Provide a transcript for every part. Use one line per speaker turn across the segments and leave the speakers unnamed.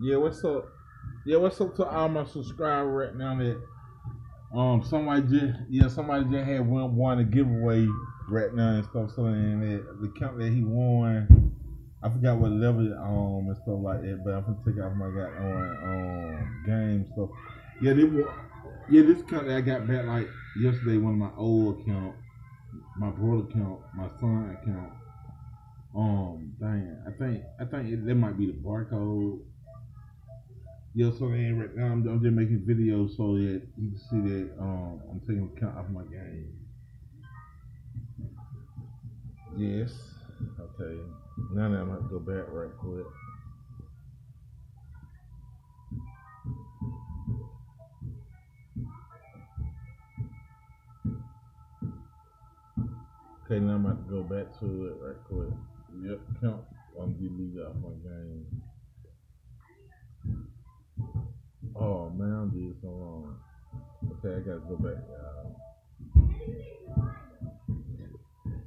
Yeah, what's up? Yeah, what's up to all my subscribers right now that um somebody just yeah somebody just had one won a giveaway right now and stuff so and that the count that he won I forgot what level um and stuff like that but I'm gonna take off my got on um game stuff. Yeah, they were yeah this count that I got back like yesterday one of my old account, my brother account, my son account. Um, dang, I think I think it, that might be the barcode yeah, so they right now I'm, I'm just making videos so that you can see that um, I'm taking account of my game. Yes. Okay. Now that I'm gonna go back right quick. Okay, now I'm about to go back to it right quick. Yep, count on delete off my game. Oh man, I did so wrong. Okay, I gotta go back.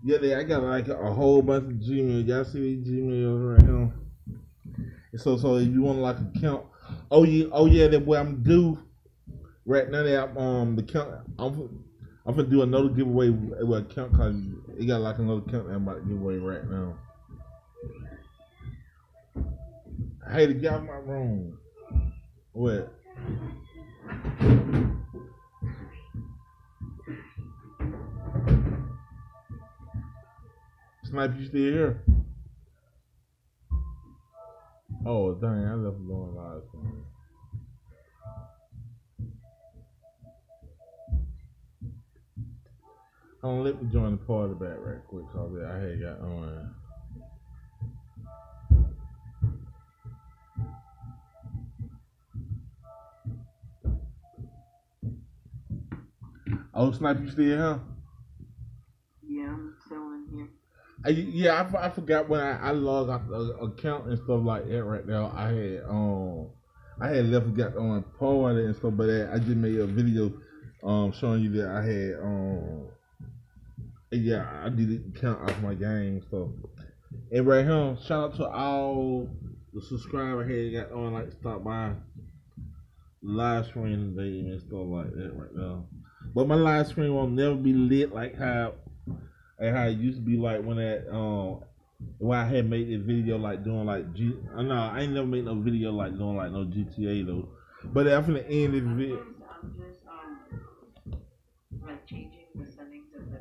Yeah, they, I got like a whole bunch of Gmail. Y'all see these Gmails right here? So, so if you want like a count, oh yeah, oh yeah, that way I'm due right now. That um the count, I'm I'm gonna do another giveaway with a count cause it got like another count I'm about to give away right now. Hey, to get out my room. What? Snipe, you still here? Oh, dang, I left live. Hold on, let me join the party back right quick, cause I had got on. Oh, Sniper, you still here?
Yeah, I'm still in here.
I, yeah, I, I forgot when I, I logged off the account and stuff like that right now. I had um I had left got on part and stuff, but I just made a video um showing you that I had um yeah I did count off my game so and right here shout out to all the subscriber had got on like stop by live stream today and stuff like that right now. But my live stream will never be lit like how and how it used to be like when that um when I had made a video like doing like G. Uh, I know I ain't never made no video like doing like no GTA though. But after the end of the video. I'm just, um, like changing the settings of the.